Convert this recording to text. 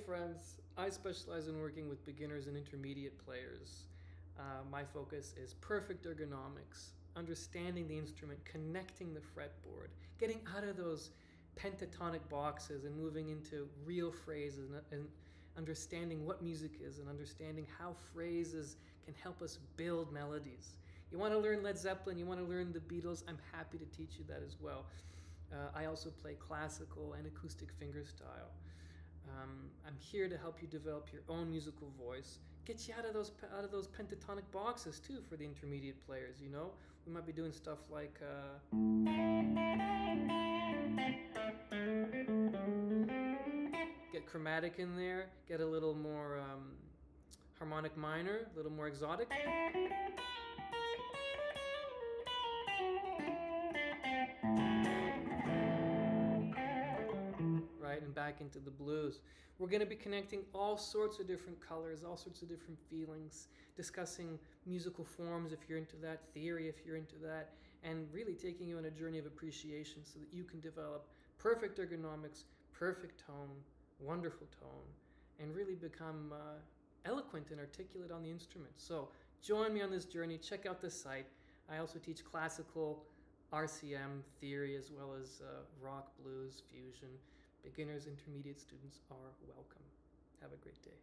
friends. I specialize in working with beginners and intermediate players. Uh, my focus is perfect ergonomics, understanding the instrument, connecting the fretboard, getting out of those pentatonic boxes and moving into real phrases and, and understanding what music is and understanding how phrases can help us build melodies. You want to learn Led Zeppelin, you want to learn the Beatles, I'm happy to teach you that as well. Uh, I also play classical and acoustic fingerstyle. Um, I'm here to help you develop your own musical voice, get you out of those out of those pentatonic boxes too for the intermediate players. You know, we might be doing stuff like. Uh, get chromatic in there, get a little more um, harmonic minor, a little more exotic. And back into the blues. We're going to be connecting all sorts of different colors, all sorts of different feelings, discussing musical forms if you're into that, theory if you're into that, and really taking you on a journey of appreciation so that you can develop perfect ergonomics, perfect tone, wonderful tone, and really become uh, eloquent and articulate on the instrument. So join me on this journey. Check out the site. I also teach classical RCM theory as well as uh, rock, blues, fusion. Beginners, intermediate students are welcome. Have a great day.